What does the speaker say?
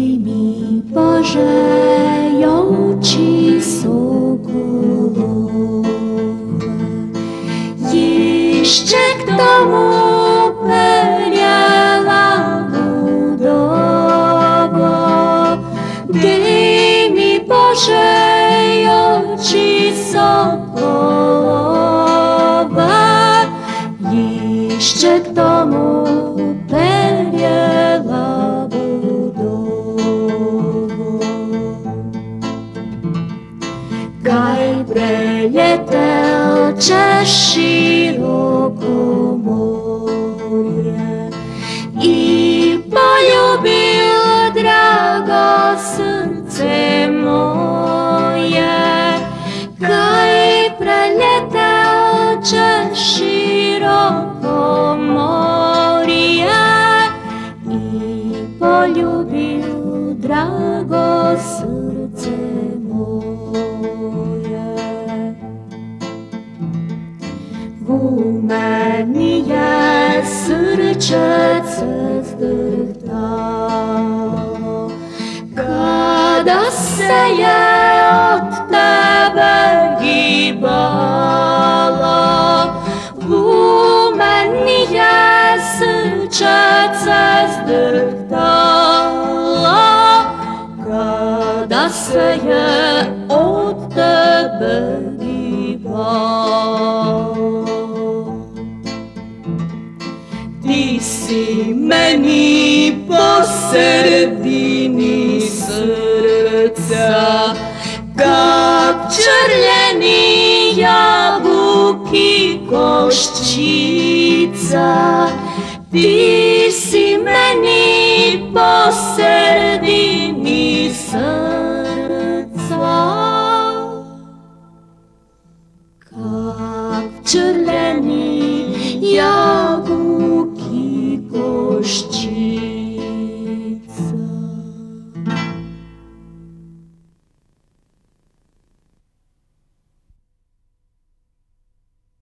przyjmij Boże ją ci sukuluby. Jeszcze kto mu peliała budowa, gdy mi Boże ją ci sokolowa. Jeszcze k Skype letel przez szerokomorie i polubilo drago serce moje, kaj preletel przez szerokomorie i polubil drago Вумянія сырчацца з дыхта Када сая от тебе гибала Вумянія сырчацца з дыхтала Када сая от тебе гибала si meni po sredini srca, kot črljeni jabuki koščica. Ti si meni